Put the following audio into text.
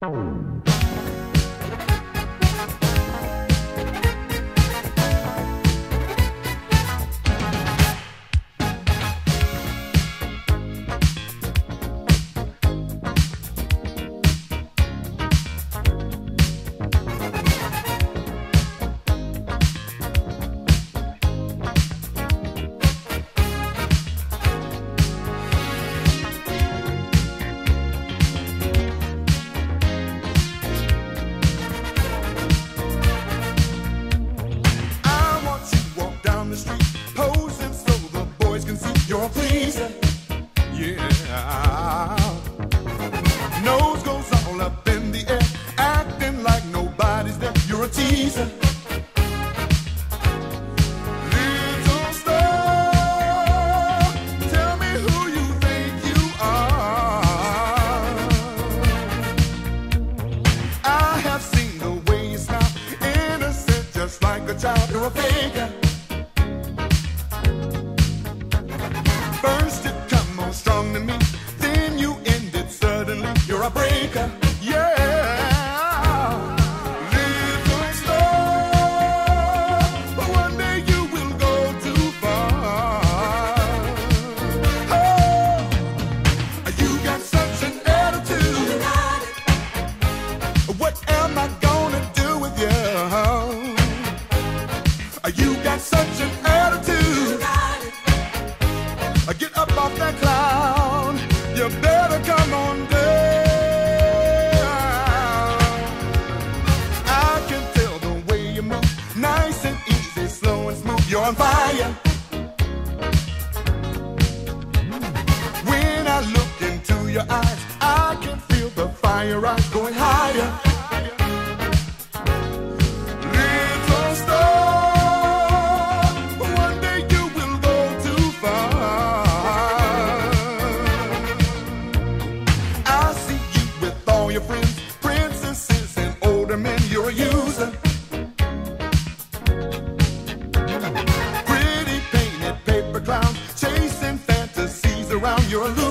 I child. You're a faker. First it come on strong to me, then you end it suddenly. You're a breaker. your eyes. I can feel the fire I'm going higher. Little star, one day you will go too far. I see you with all your friends, princesses and older men. You're a user. Pretty painted paper chasing fantasies around your.